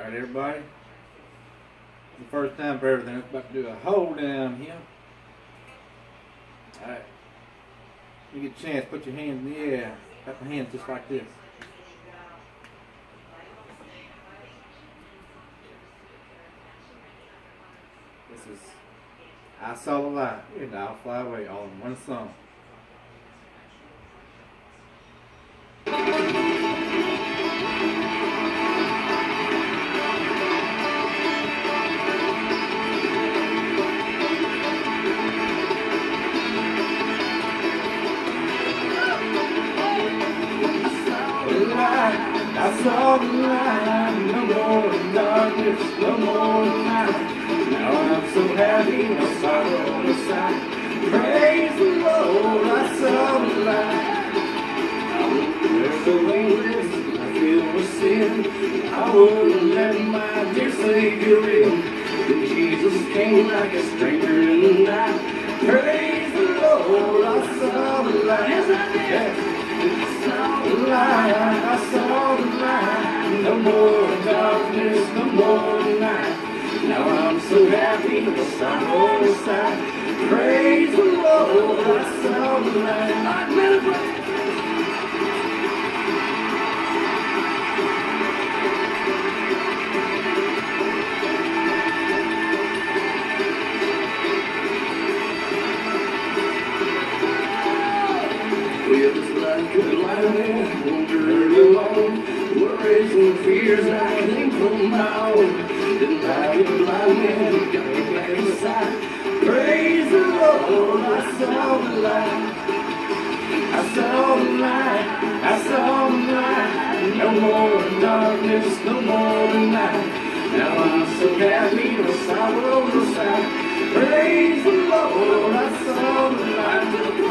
Alright, everybody. The first time for everything. It's about to do a hold down here. Alright. You get a chance, put your hands in the air. Got the hands just like this. This is I Saw the Light and I'll Fly Away all in one song. I saw the light, no more darkness, no more night. Now I'm so happy, no sorrow, no sight. Praise the Lord, I saw the light. There's a weightless, I feel with sin. I wouldn't let my dear Savior in. But Jesus came like a stranger in the night. Praise the Lord, I saw the light. Yes, I saw the light, I saw No more darkness, no more night. Now I'm so happy, the sun on the side. Praise the Lord, I saw the light. Was like a lion wandered along, worries and fears I came from my own. Then like a blind got me inside. Praise the Lord, I saw the light. I saw the light, I saw the light. No more darkness, no more night. Now I'm so happy, no sorrow, no sight. Praise the Lord, I saw the light.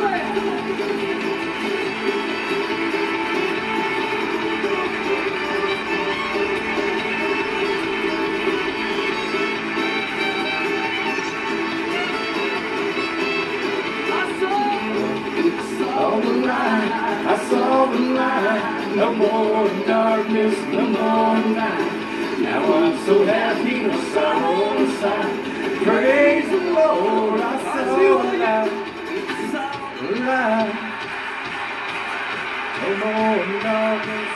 No more darkness, no more night. Now I'm so happy, no sorrow, no sight. Praise the Lord, I saw light. light. No more darkness.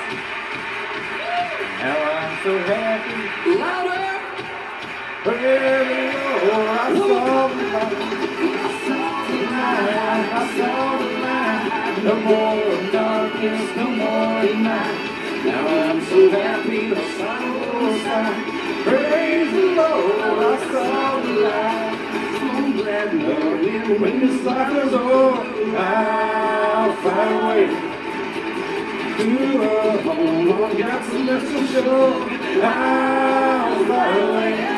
Now I'm so happy. Louder. Praise the Lord, I saw the light. I saw the light. No more darkness, no more night. Now I'm so happy, the sun no sight. Praise the Lord, I saw the light. I'm glad knowing when this life is over, I'll fly away to a home on God's celestial shore. I'll fly away.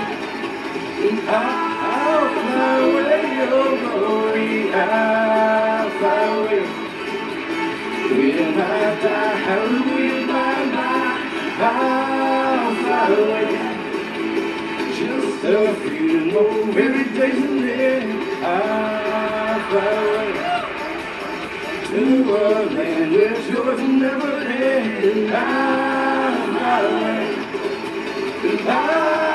I'll oh, fly away, your glory, I'll I'll fly away. Just a few more I'll fly. To a land where joys never end, I'll fly away. I'll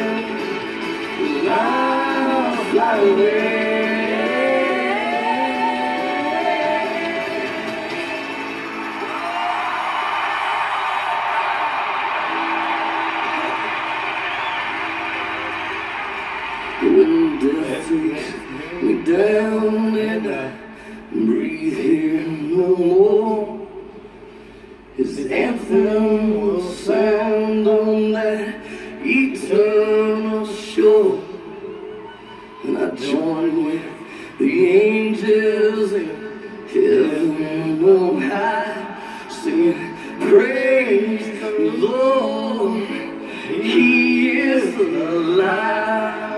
down and I breathe here no more. In heaven on high sing praise the Lord. He is alive.